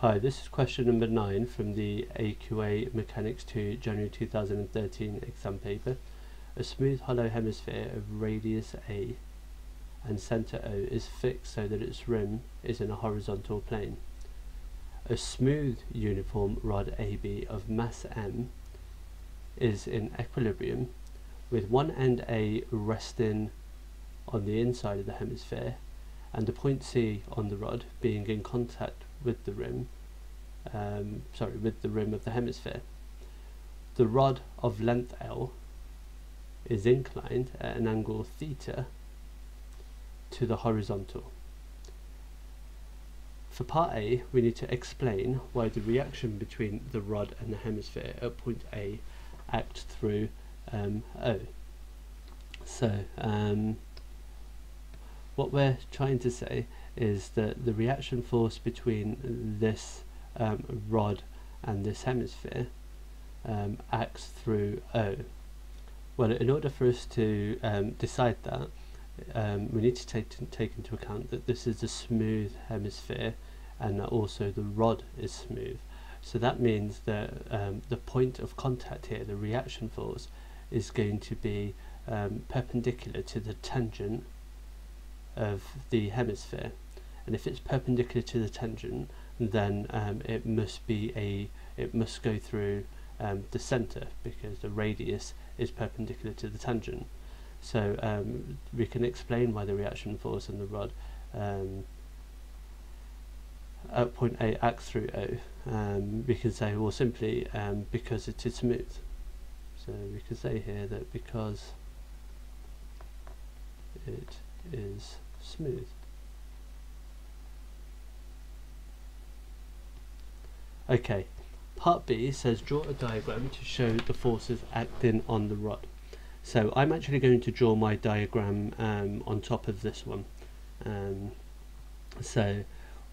Hi, this is question number 9 from the AQA Mechanics 2 January 2013 exam paper. A smooth hollow hemisphere of radius A and centre O is fixed so that its rim is in a horizontal plane. A smooth uniform rod AB of mass M is in equilibrium with one end A resting on the inside of the hemisphere and the point C on the rod being in contact with the rim, um, sorry, with the rim of the hemisphere. The rod of length L is inclined at an angle theta to the horizontal. For part A, we need to explain why the reaction between the rod and the hemisphere at point A act through um, O. So, um, what we're trying to say is that the reaction force between this um, rod and this hemisphere um, acts through O. Well, in order for us to um, decide that, um, we need to take, take into account that this is a smooth hemisphere and that also the rod is smooth. So that means that um, the point of contact here, the reaction force, is going to be um, perpendicular to the tangent of the hemisphere. And if it's perpendicular to the tangent then um, it must be a it must go through um, the center because the radius is perpendicular to the tangent. So um, we can explain why the reaction force in the rod um, at point A acts through O um, we can say well simply um, because it is smooth. So we can say here that because it is smooth. Okay, part B says draw a diagram to show the forces acting on the rod. So I'm actually going to draw my diagram um, on top of this one. Um, so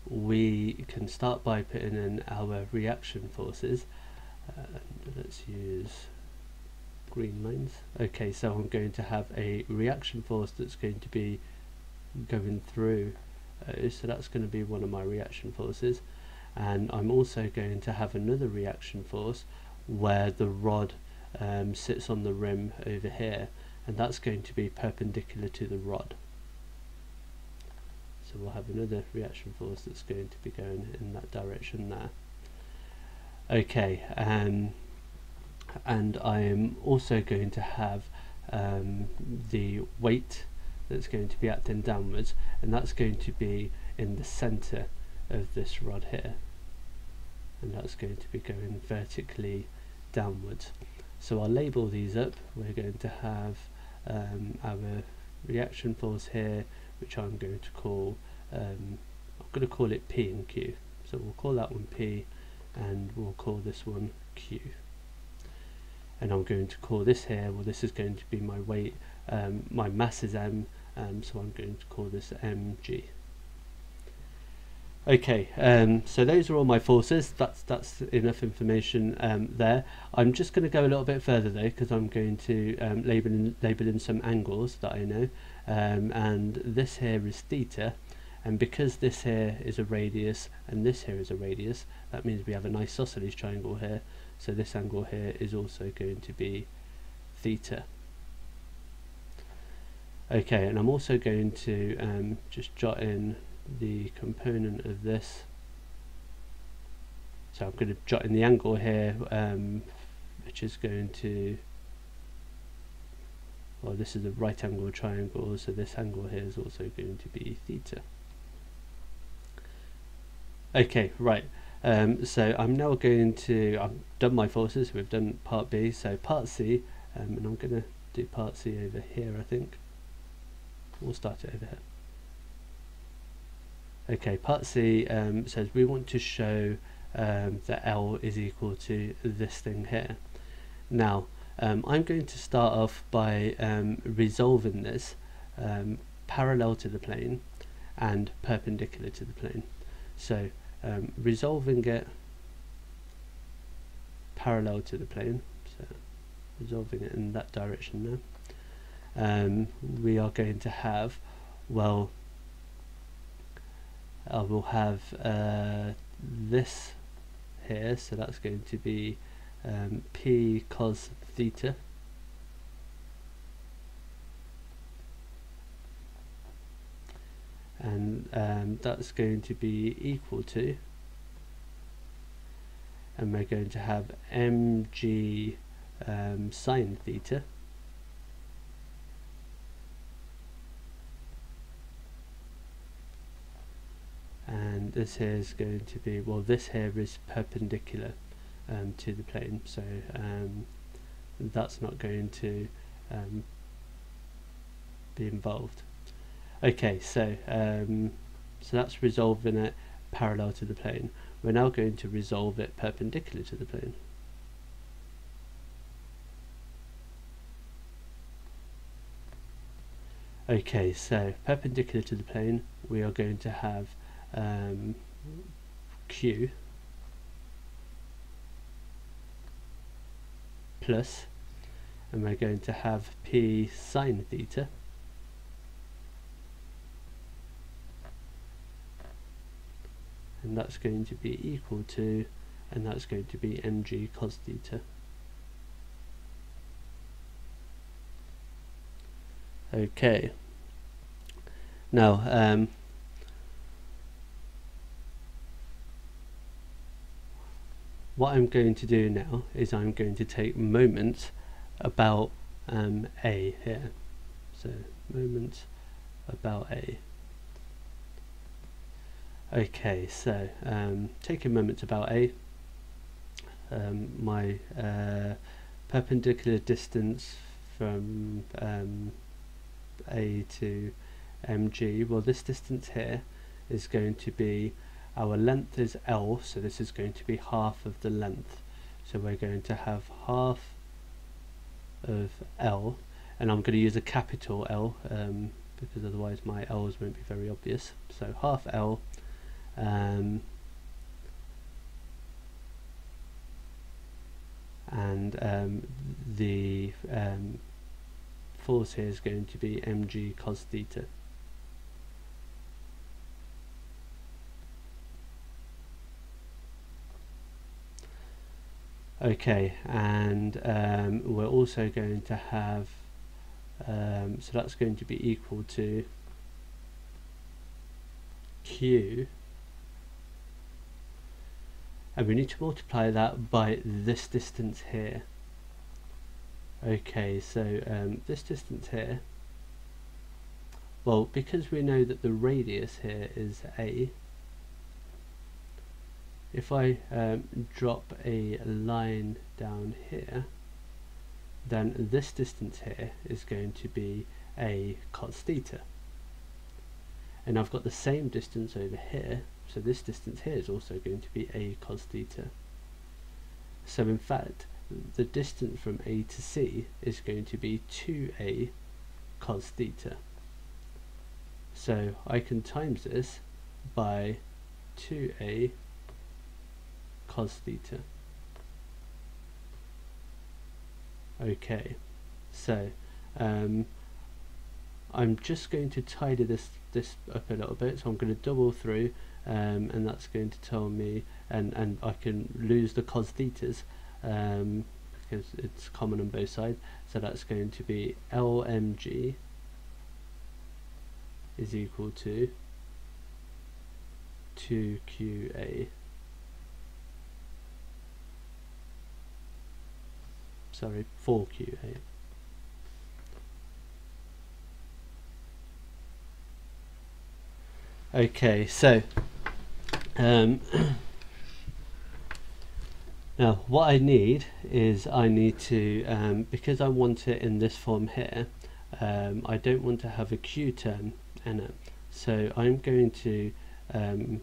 we can start by putting in our reaction forces. Uh, let's use green lines. Okay, so I'm going to have a reaction force that's going to be going through uh, so that's going to be one of my reaction forces. And I'm also going to have another reaction force where the rod um, sits on the rim over here and that's going to be perpendicular to the rod. So we'll have another reaction force that's going to be going in that direction there. Okay um, and I am also going to have um, the weight that's going to be acting downwards and that's going to be in the center of this rod here. And that's going to be going vertically downwards. So I'll label these up. We're going to have um, our reaction force here which I'm going to call um, I'm going to call it P and Q. So we'll call that one P and we'll call this one Q. And I'm going to call this here. Well this is going to be my weight um, my mass is M um, so I'm going to call this mg okay um, so those are all my forces. That's that's enough information um, there. I'm just going to go a little bit further though because I'm going to um, label in, label in some angles that I know. Um, and this here is theta. And because this here is a radius and this here is a radius that means we have an isosceles triangle here. So this angle here is also going to be theta Okay, and I'm also going to um, just jot in the component of this. So I'm going to jot in the angle here, um, which is going to, well this is a right angle triangle, so this angle here is also going to be theta. Okay, right. Um, so I'm now going to, I've done my forces, we've done part B, so part C, um, and I'm going to do part C over here I think. We'll start it over here. Okay, part C um, says we want to show um, that L is equal to this thing here. Now, um, I'm going to start off by um, resolving this um, parallel to the plane and perpendicular to the plane. So, um, resolving it parallel to the plane, so resolving it in that direction now um, we are going to have, well, I will have uh, this here, so that's going to be um, p cos theta. And um, that's going to be equal to and we're going to have mg um, sine theta and this here is going to be well this here is perpendicular um, to the plane so um, that's not going to um, be involved. Okay so um, so that's resolving it parallel to the plane. We're now going to resolve it perpendicular to the plane. Okay so perpendicular to the plane we are going to have um, q plus and we're going to have p sine theta. And that's going to be equal to and that's going to be mg cos theta. Okay. Now um, what I'm going to do now is I'm going to take moments about um, A here. So moments about A. Okay, so um, taking moments about A, um, my uh, perpendicular distance from um, A to mg, well this distance here is going to be our length is L so this is going to be half of the length. So we're going to have half of L and I'm going to use a capital L um, because otherwise my L's won't be very obvious. So half L um, and um, the um, force here is going to be mg cos theta okay and um, we're also going to have um, so that's going to be equal to q. And we need to multiply that by this distance here. Okay so um, this distance here well because we know that the radius here is a if I um, drop a line down here then this distance here is going to be a cos theta. And I've got the same distance over here so this distance here is also going to be a cos theta. So in fact the distance from A to C is going to be 2a cos theta. So I can times this by 2a cos theta. Okay, so um, I'm just going to tidy this this up a little bit. So I'm going to double through, um, and that's going to tell me, and and I can lose the cos thetas um, because it's common on both sides. So that's going to be LMG is equal to 2QA sorry, 4QA. Okay, so um, now what I need is I need to, um, because I want it in this form here, um, I don't want to have a Q term in it. So I'm going to um,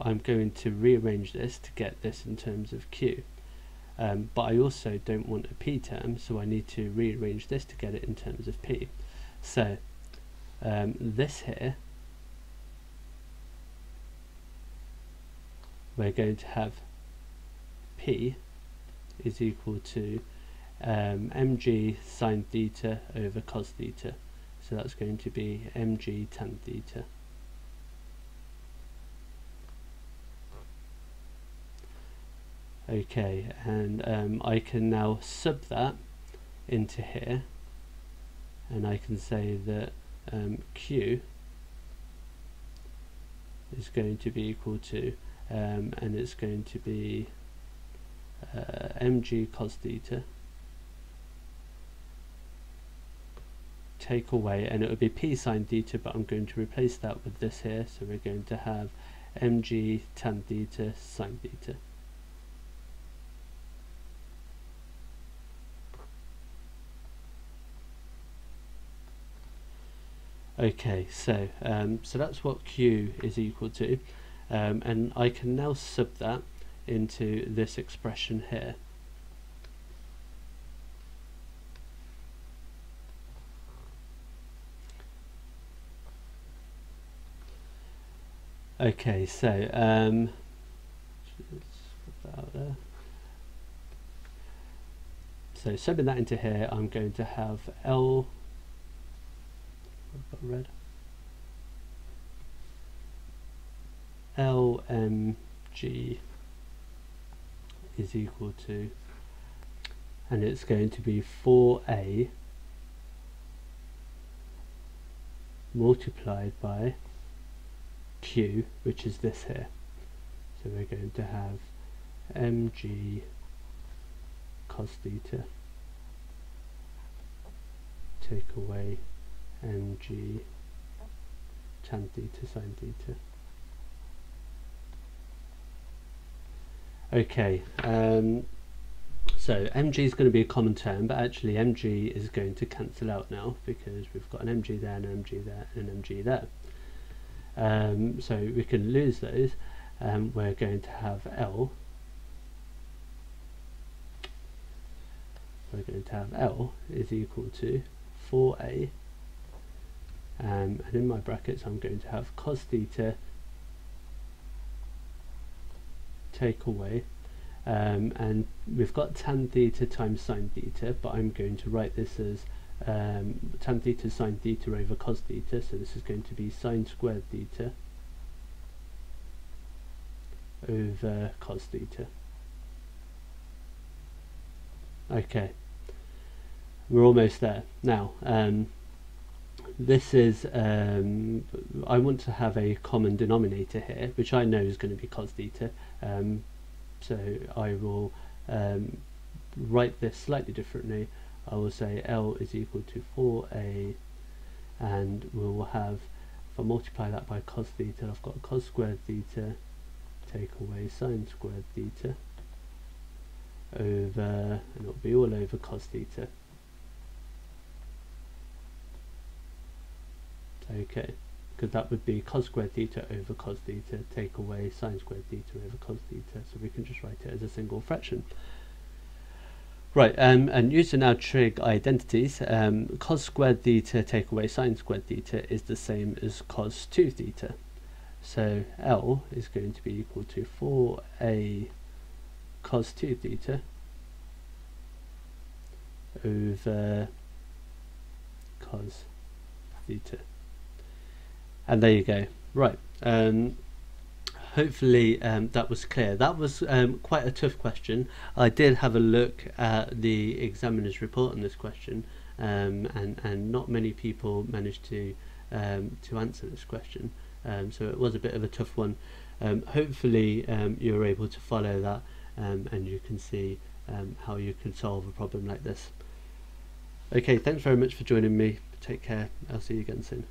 I'm going to rearrange this to get this in terms of Q um, but I also don't want a p term so I need to rearrange this to get it in terms of p. So um, this here we're going to have p is equal to um, mg sine theta over cos theta. So that's going to be mg tan theta Okay, and um, I can now sub that into here, and I can say that um, Q is going to be equal to, um, and it's going to be uh, mg cos theta. Take away and it would be p sine theta but I'm going to replace that with this here. So we're going to have mg tan theta sine theta okay so um, so that's what q is equal to um, and I can now sub that into this expression here. Okay, so um, so subbing that into here, I'm going to have L. red. LMG is equal to and it's going to be 4a multiplied by q which is this here so we're going to have mg cos theta take away mg tan theta sine theta Okay, um, so mg is going to be a common term, but actually mg is going to cancel out now because we've got an mg there, an mg there, and an mg there. Um, so we can lose those. Um, we're going to have L. We're going to have L is equal to 4a. Um, and in my brackets I'm going to have cos theta take away. Um, and we've got tan theta times sine theta but I'm going to write this as um, tan theta sine theta over cos theta. So this is going to be sine squared theta over cos theta. Okay. We're almost there. Now um, this is um, I want to have a common denominator here which I know is going to be cos theta um, so I will um, write this slightly differently. I will say L is equal to 4a and we will have if I multiply that by cos theta I've got cos squared theta take away sine squared theta over and it'll be all over cos theta okay because that would be cos squared theta over cos theta take away sine squared theta over cos theta so we can just write it as a single fraction. Right um, and using our trig identities um, cos squared theta take away sine squared theta is the same as cos 2 theta. So L is going to be equal to 4a cos 2 theta over cos theta and there you go. Right um, hopefully um, that was clear. That was um, quite a tough question. I did have a look at the examiner's report on this question um, and and not many people managed to um, to answer this question. Um, so it was a bit of a tough one. Hopefully you're able to follow that and you can see how you can solve a problem like this. Okay thanks very much for joining me. Take care. I'll see you again soon